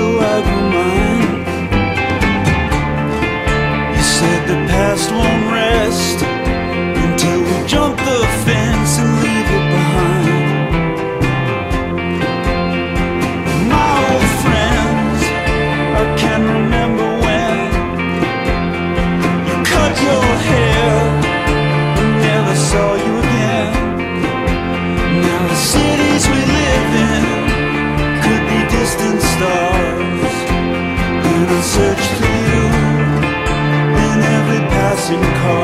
so mind. Said the past one and cold.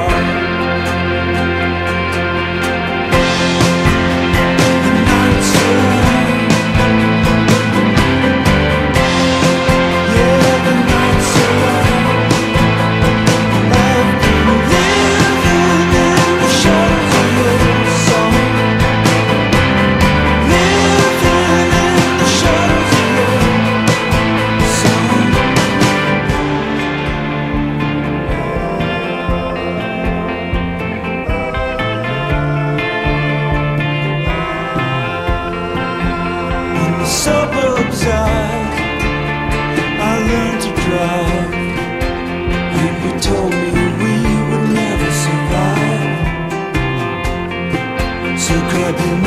be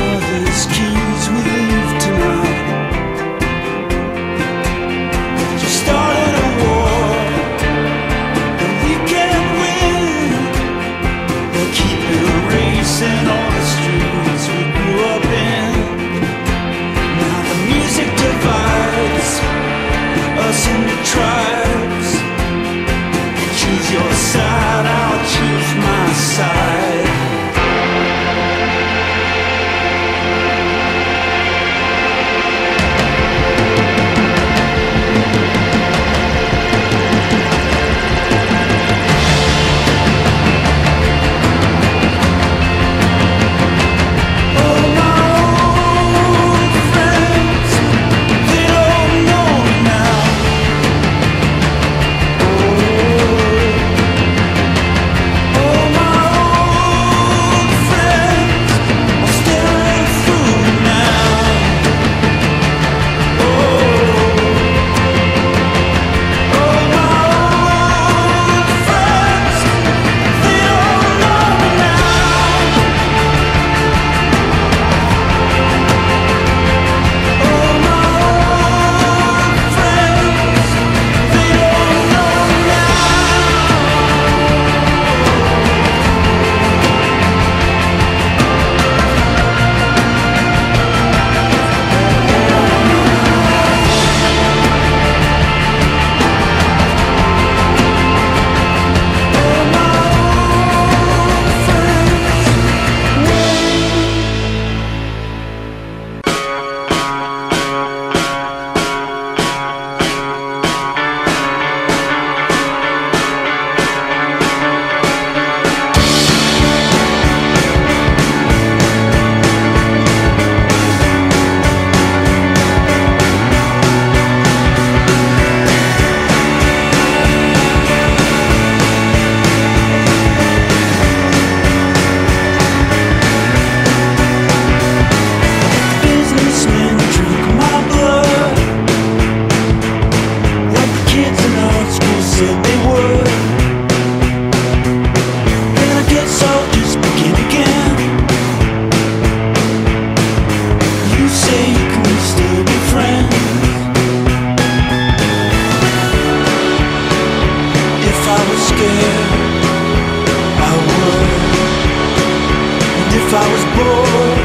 if I was born,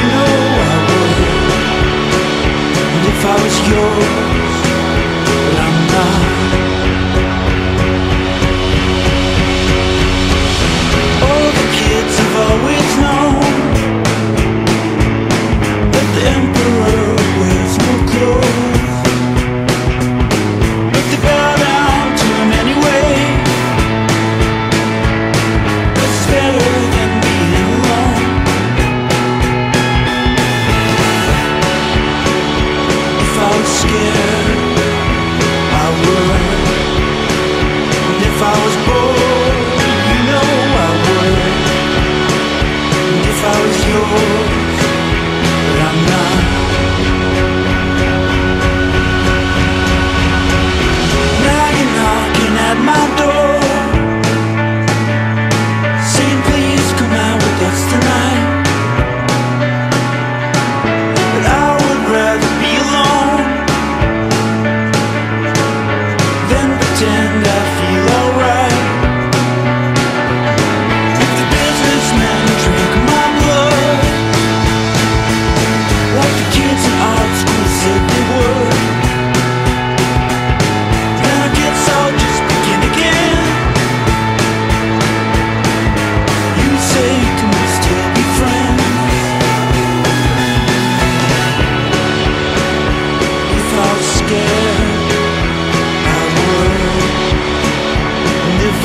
you know I would. And if I was yours.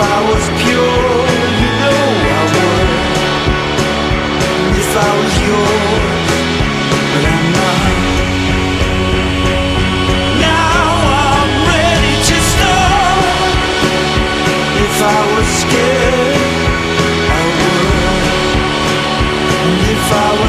I was pure, you know I would. If I was yours, but I'm not. Now I'm ready to start. If I was scared, I would. And if I was